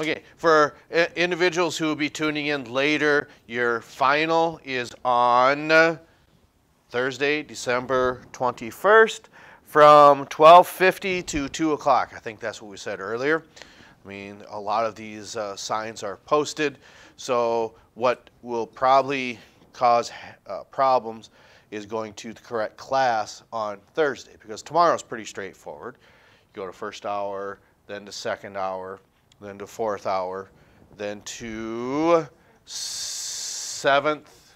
Okay, for uh, individuals who will be tuning in later, your final is on Thursday, December 21st from 12:50 to 2 o'clock. I think that's what we said earlier. I mean, a lot of these uh, signs are posted, so what will probably cause uh, problems is going to the correct class on Thursday because tomorrow is pretty straightforward. You go to first hour, then to second hour, then to fourth hour, then to seventh,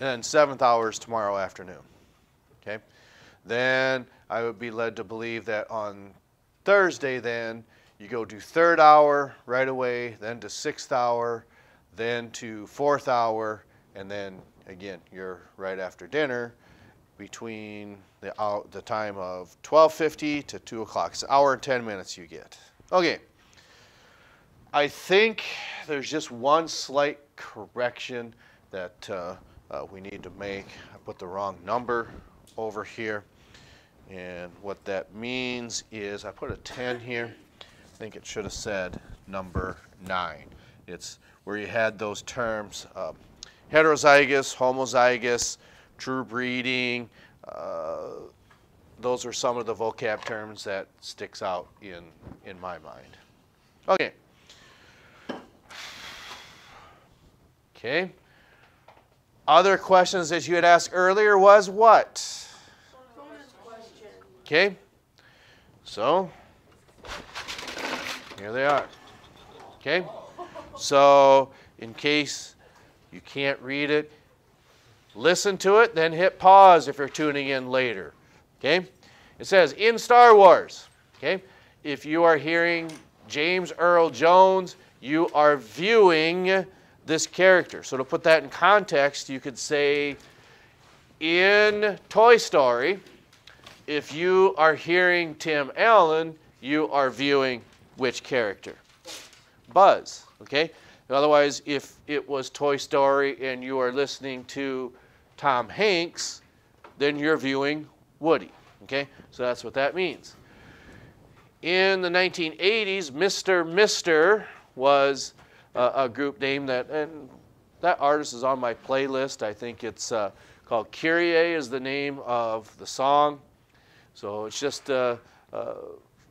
and seventh hour is tomorrow afternoon. Okay? Then I would be led to believe that on Thursday, then you go to third hour right away, then to sixth hour, then to fourth hour, and then again, you're right after dinner between the, out, the time of 12.50 to 2 o'clock. It's an hour and 10 minutes you get. Okay. I think there's just one slight correction that uh, uh, we need to make. I put the wrong number over here. And what that means is I put a 10 here. I think it should have said number 9. It's where you had those terms um, heterozygous, homozygous, true breeding. Uh, those are some of the vocab terms that sticks out in, in my mind. Okay. Okay. Other questions that you had asked earlier was what? Okay. So, here they are. Okay. So, in case you can't read it, listen to it, then hit pause if you're tuning in later. Okay? It says in Star Wars, okay? If you are hearing James Earl Jones, you are viewing this character. So to put that in context, you could say in Toy Story, if you are hearing Tim Allen, you are viewing which character? Buzz, okay? Otherwise, if it was Toy Story and you are listening to Tom Hanks, then you're viewing Woody. Okay, so that's what that means. In the 1980s, Mr. Mister was uh, a group name that, and that artist is on my playlist. I think it's uh, called Kyrie is the name of the song. So it's just, uh, uh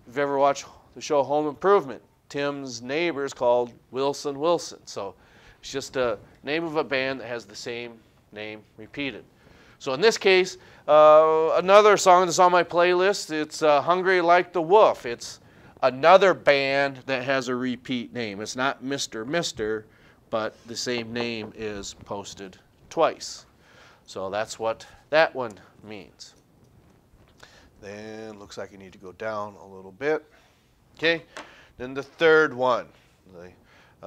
if you ever watched the show Home Improvement, Tim's neighbors called Wilson Wilson. So it's just a name of a band that has the same name repeated. So in this case, uh, another song that's on my playlist, it's uh, Hungry Like the Wolf. It's another band that has a repeat name. It's not Mr. Mister, but the same name is posted twice. So that's what that one means. Then looks like I need to go down a little bit. Okay. Then the third one, the,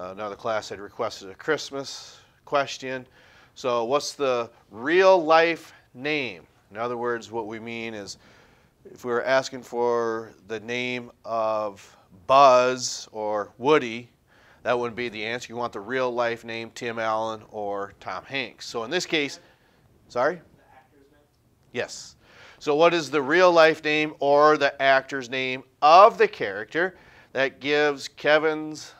uh, another class had requested a Christmas question. So what's the real life name? In other words, what we mean is if we were asking for the name of Buzz or Woody, that wouldn't be the answer. You want the real life name, Tim Allen or Tom Hanks. So in this case, sorry? Yes. So what is the real life name or the actor's name of the character? that gives Kevin's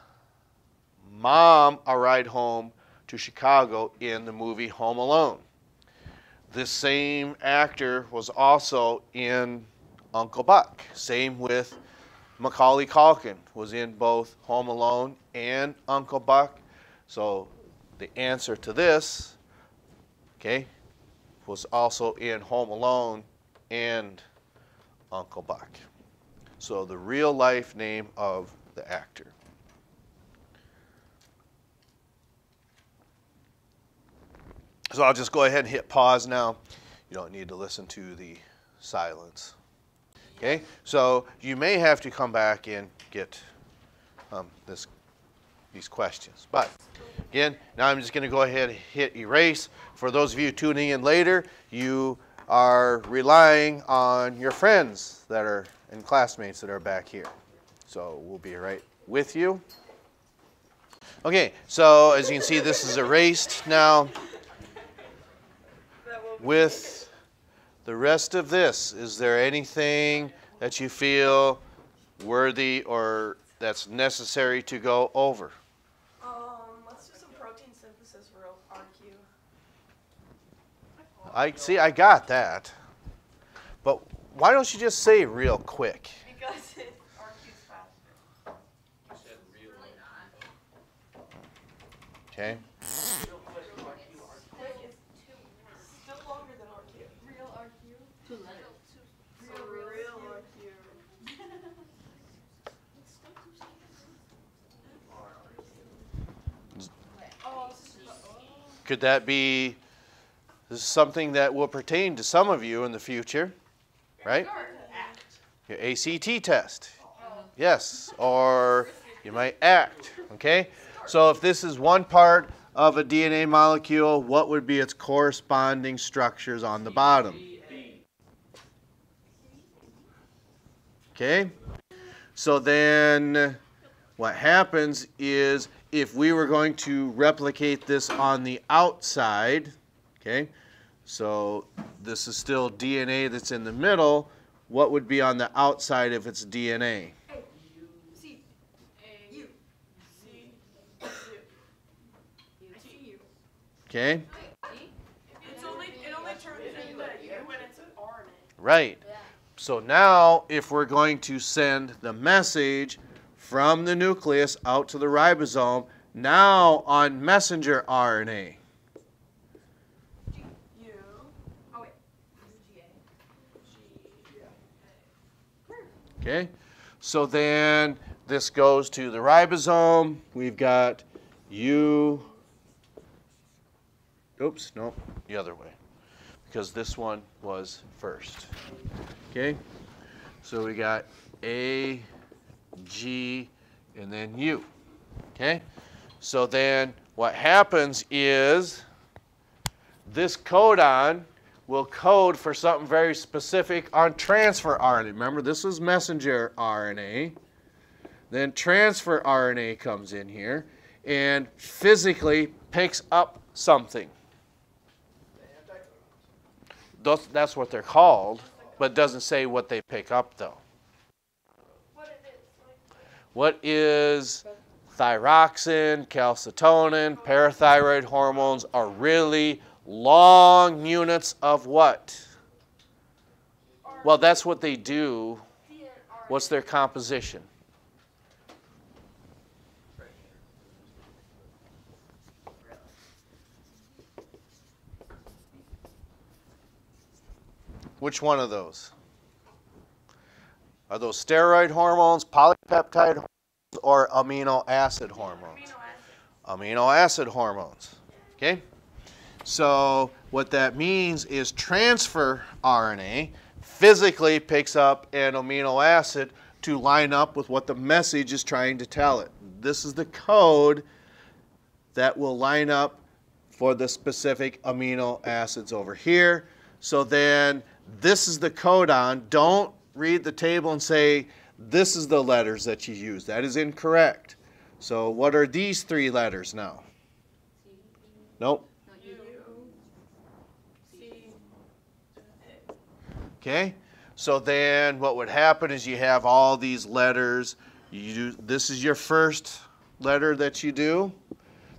mom a ride home to Chicago in the movie Home Alone. This same actor was also in Uncle Buck. Same with Macaulay Culkin was in both Home Alone and Uncle Buck. So the answer to this, okay, was also in Home Alone and Uncle Buck. So the real life name of the actor. So I'll just go ahead and hit pause now. You don't need to listen to the silence. Okay, so you may have to come back and get um, this, these questions. But again, now I'm just going to go ahead and hit erase. For those of you tuning in later, you are relying on your friends that are and classmates that are back here. So we'll be right with you. Okay, so as you can see, this is erased now. With the rest of this, is there anything that you feel worthy or that's necessary to go over? Um, let's do some protein synthesis real RQ. I see. I got that. But why don't you just say real quick? Because it RQ's faster. You said real quick. Okay. Quick is still longer than RQ. Real RQ? Two letters. Real, real RQ. Oh, s- Could that be something that will pertain to some of you in the future, right? Your ACT test. Yes, or you might act, okay? So if this is one part of a DNA molecule, what would be its corresponding structures on the bottom? Okay? So then what happens is if we were going to replicate this on the outside, okay? So this is still DNA that's in the middle. What would be on the outside if it's DNA? C. U. C. U. I see you. Okay? It's only, it only turns into U when it's an RNA. Right. So now if we're going to send the message from the nucleus out to the ribosome, now on messenger RNA. Okay? So then this goes to the ribosome. We've got U. Oops, nope, the other way. Because this one was first. Okay? So we got A, G, and then U. Okay? So then what happens is this codon will code for something very specific on transfer RNA. Remember, this is messenger RNA. Then transfer RNA comes in here and physically picks up something. That's what they're called, but doesn't say what they pick up though. What it is, like, What is thyroxin, calcitonin, parathyroid hormones are really long units of what? Well, that's what they do. What's their composition? Which one of those? Are those steroid hormones, polypeptide hormones, or amino acid hormones? amino acid. Amino acid hormones. Okay? So, what that means is transfer RNA physically picks up an amino acid to line up with what the message is trying to tell it. This is the code that will line up for the specific amino acids over here. So then this is the codon. Don't read the table and say this is the letters that you use. That is incorrect. So what are these three letters now? Nope. Okay? So then what would happen is you have all these letters. You do this is your first letter that you do.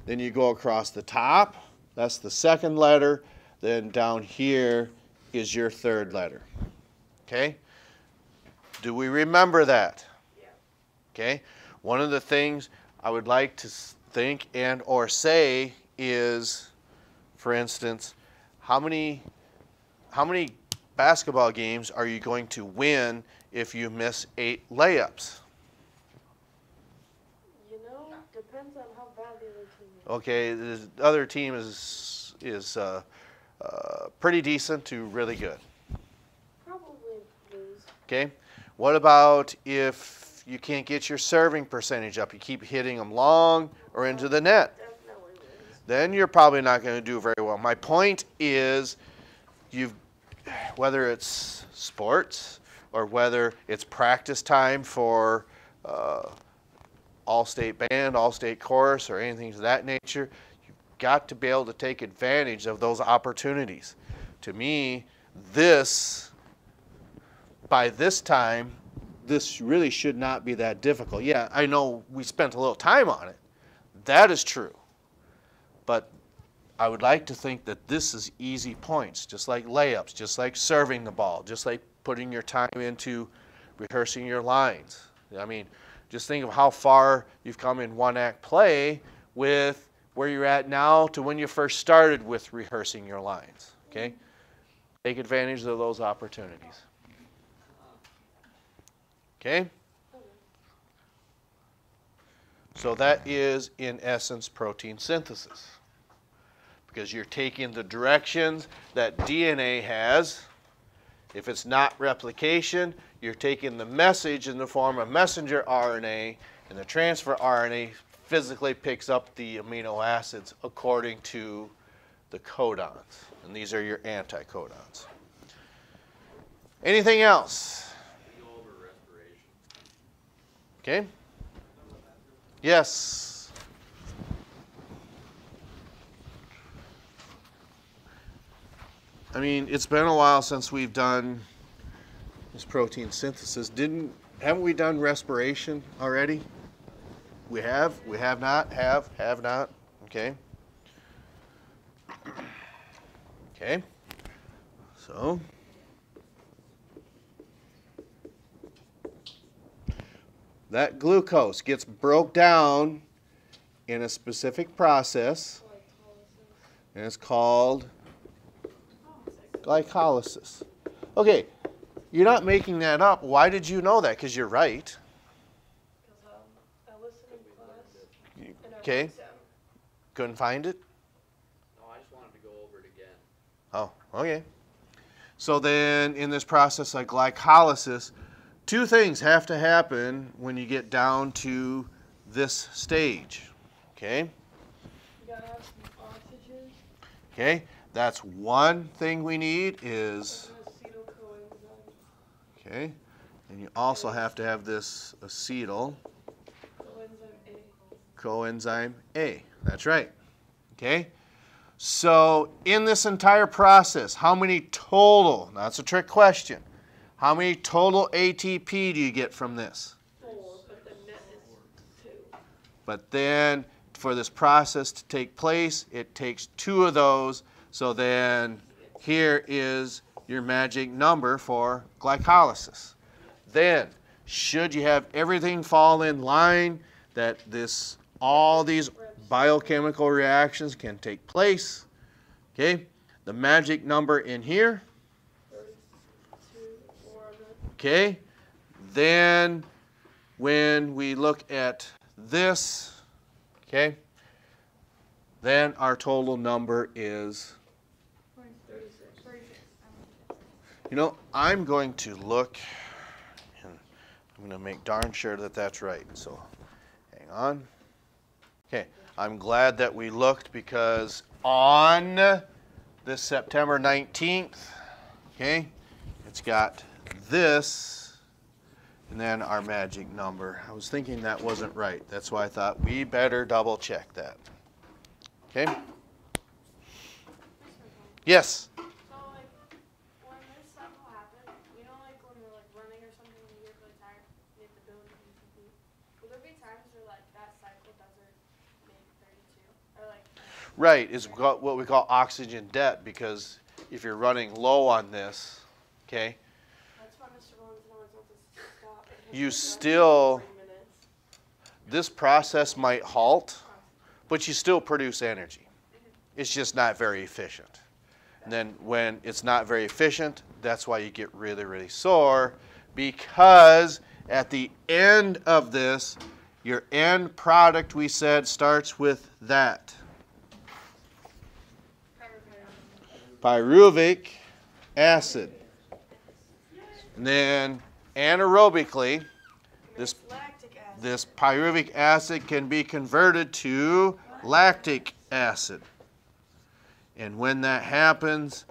Then you go across the top. That's the second letter. Then down here is your third letter. Okay? Do we remember that? Yeah. Okay? One of the things I would like to think and or say is for instance, how many how many basketball games are you going to win if you miss 8 layups? You know, depends on how bad the other team is. Okay, the other team is is uh, uh, pretty decent to really good. Probably lose. Okay. What about if you can't get your serving percentage up? You keep hitting them long or into the net. Then you're probably not going to do very well. My point is, you've whether it's sports or whether it's practice time for uh, all-state band, all-state chorus, or anything of that nature, you've got to be able to take advantage of those opportunities. To me, this by this time, this really should not be that difficult. Yeah, I know we spent a little time on it. That is true. But I would like to think that this is easy points, just like layups, just like serving the ball, just like putting your time into rehearsing your lines. I mean, just think of how far you've come in one act play with where you're at now to when you first started with rehearsing your lines. Okay? Take advantage of those opportunities. Okay? So that is, in essence, protein synthesis. Because you're taking the directions that DNA has. If it's not replication, you're taking the message in the form of messenger RNA, and the transfer RNA physically picks up the amino acids according to the codons. And these are your anticodons. Anything else? Okay? Yes. I mean, it's been a while since we've done this protein synthesis. Didn't haven't we done respiration already? We have, we have not, have, have not. Okay. Okay. So that glucose gets broke down in a specific process and it's called glycolysis. Okay, you're not making that up. Why did you know that? Because you're right. Because I listened in class. and I Okay. wrote it down. Couldn't find it? No, I just wanted to go over it again. Oh, okay. So then, in this process of glycolysis, two things have to happen when you get down to this stage. Okay? Okay? That's one thing we need is okay. And you also have to have this acetyl Coenzyme A. coenzyme A. That's right. Okay? So, in this entire process, how many total, that's a trick question, how many total ATP do you get from this? Four, but the net is two. But then, for this process to take place, it takes two of those. So then, here is your magic number for glycolysis. Then, should you have everything fall in line, that this all these biochemical reactions can take place, okay? The magic number in here, Thirty-two, four of it. Okay? Then, when we look at this, okay? Then our total number is. You know, I'm going to look, and I'm going to make darn sure that that's right. So, hang on. Okay, I'm glad that we looked because on this September 19th, okay, it's got this and then our magic number. I was thinking that wasn't right. That's why I thought we better double check that. Okay? Yes. So like when this cycle happens, you know like when we're like running or something and you get really tired, you have to build ATP. Will there be times where like that cycle doesn't make thirty-two? Or like Right, is what we call oxygen debt because if you're running low on this, okay, that's why Mr. Rollins always wants us to stop. and You still- this process might halt, but you still produce energy. It's just not very efficient. And then when it's not very efficient, that's why you get really, really sore because at the end of this, your end product, we said, starts with that. pyruvic acid. And then anaerobically, this, this pyruvic acid can be converted to lactic acid. And when that happens,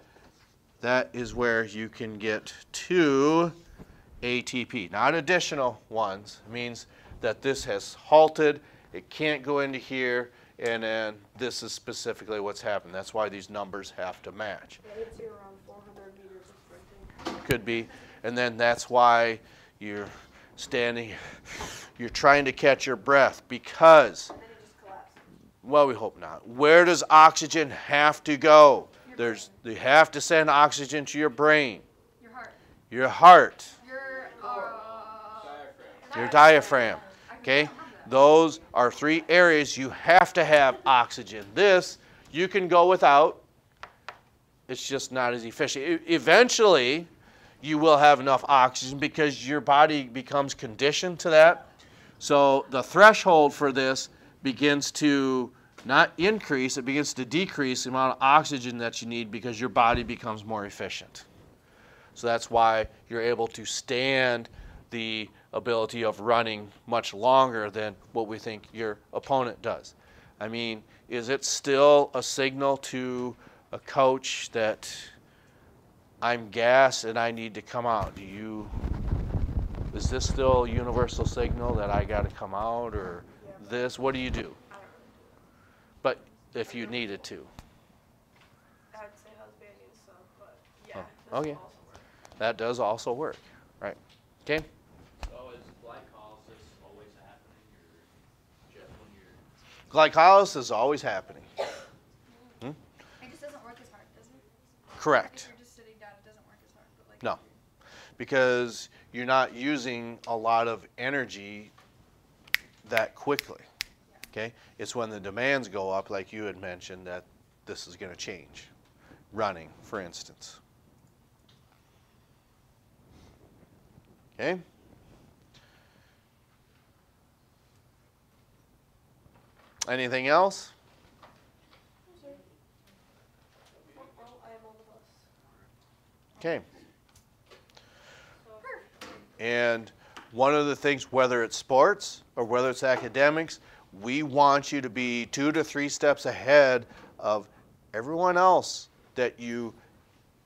that is where you can get two ATP, not additional ones. It means that this has halted, it can't go into here, and then this is specifically what's happened. That's why these numbers have to match. That hits around four hundred meters of sprinting. Could be. And then that's why you're standing, you're trying to catch your breath because, then it just collapses. well, we hope not. Where does oxygen have to go? There's, you have to send oxygen to your brain, Your heart. your heart, Your uh. your diaphragm. Okay? Those are three areas you have to have oxygen. This you can go without. It's just not as efficient. Eventually, you will have enough oxygen because your body becomes conditioned to that. So the threshold for this begins to not increase, it begins to decrease the amount of oxygen that you need because your body becomes more efficient. So that's why you're able to stand the ability of running much longer than what we think your opponent does. I mean, is it still a signal to a coach that I'm gas and I need to come out? Do you is this still a universal signal that I got to come out or this? What do you do? But if you needed to. I'd say husband needs some, but yeah. Oh, okay. Oh, will also work. That does also work, right? Okay? So is glycolysis always happening, or just when you're, Glycolysis is always happening. It just doesn't work as hard, doesn't it? Correct. If you're just sitting down, it doesn't work as hard. But like. No. Because you're not using a lot of energy that quickly. Okay? It's when the demands go up, like you had mentioned, that this is going to change. Running, for instance. Okay? Anything else? I am on the bus. Okay. And one of the things, whether it's sports or whether it's academics, we want you to be two to three steps ahead of everyone else that you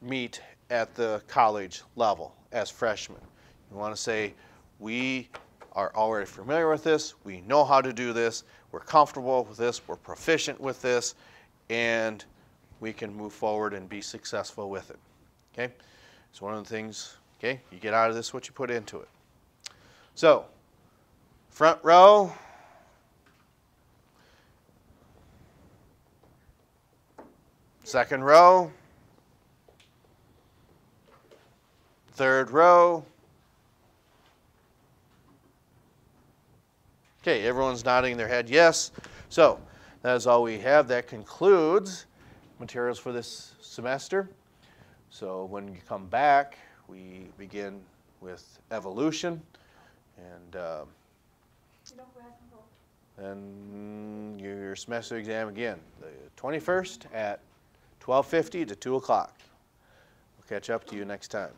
meet at the college level as freshmen. You want to say, we are already familiar with this, we know how to do this, we're comfortable with this, we're proficient with this, and we can move forward and be successful with it. Okay? It's one of the things, okay, you get out of this what you put into it. So, front row. Second row. Third row. Okay, everyone's nodding their head yes. So, that is all we have. That concludes materials for this semester. So when you come back, we begin with evolution, and uh, then your semester exam again, the 21st at 12:50 to 2 o'clock. We'll catch up to you next time.